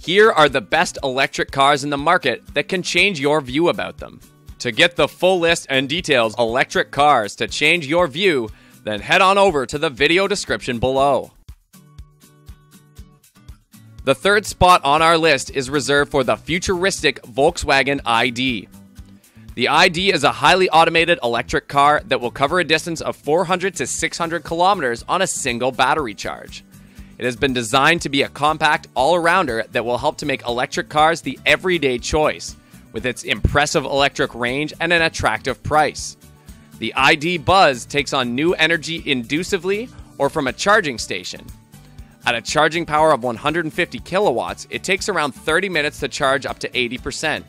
Here are the best electric cars in the market that can change your view about them. To get the full list and details electric cars to change your view, then head on over to the video description below. The third spot on our list is reserved for the futuristic Volkswagen ID. The ID is a highly automated electric car that will cover a distance of 400 to 600 kilometers on a single battery charge. It has been designed to be a compact all arounder that will help to make electric cars the everyday choice, with its impressive electric range and an attractive price. The ID Buzz takes on new energy inductively or from a charging station. At a charging power of 150 kilowatts, it takes around 30 minutes to charge up to 80%.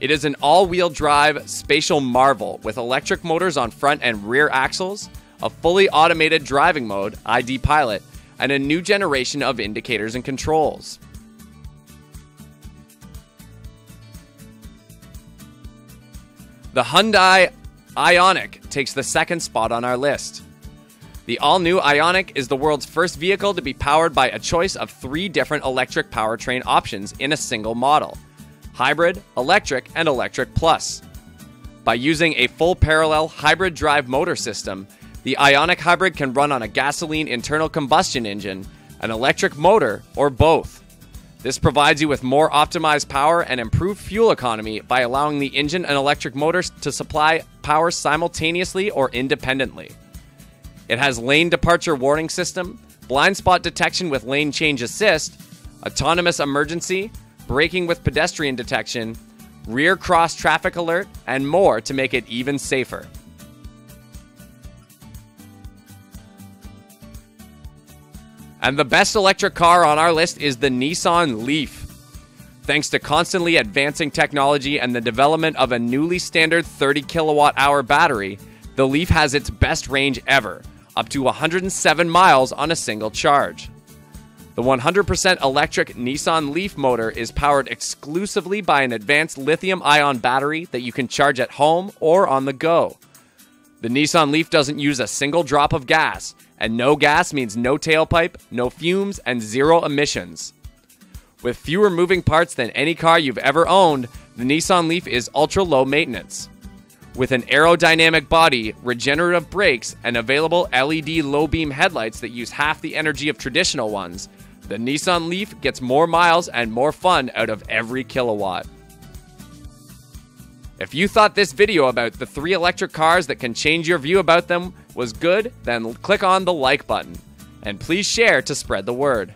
It is an all wheel drive spatial marvel with electric motors on front and rear axles, a fully automated driving mode, ID Pilot, and a new generation of indicators and controls. The Hyundai Ioniq takes the second spot on our list. The all new Ioniq is the world's first vehicle to be powered by a choice of three different electric powertrain options in a single model hybrid, electric, and electric plus. By using a full parallel hybrid drive motor system, the Ioniq Hybrid can run on a gasoline internal combustion engine, an electric motor, or both. This provides you with more optimized power and improved fuel economy by allowing the engine and electric motors to supply power simultaneously or independently. It has lane departure warning system, blind spot detection with lane change assist, autonomous emergency, braking with pedestrian detection, rear cross traffic alert, and more to make it even safer. And the best electric car on our list is the Nissan Leaf. Thanks to constantly advancing technology and the development of a newly standard 30 kilowatt hour battery, the Leaf has its best range ever, up to 107 miles on a single charge. The 100% electric Nissan Leaf motor is powered exclusively by an advanced lithium ion battery that you can charge at home or on the go. The Nissan Leaf doesn't use a single drop of gas, and no gas means no tailpipe, no fumes, and zero emissions. With fewer moving parts than any car you've ever owned, the Nissan Leaf is ultra low maintenance. With an aerodynamic body, regenerative brakes, and available LED low beam headlights that use half the energy of traditional ones, the Nissan Leaf gets more miles and more fun out of every kilowatt. If you thought this video about the three electric cars that can change your view about them was good, then click on the like button. And please share to spread the word.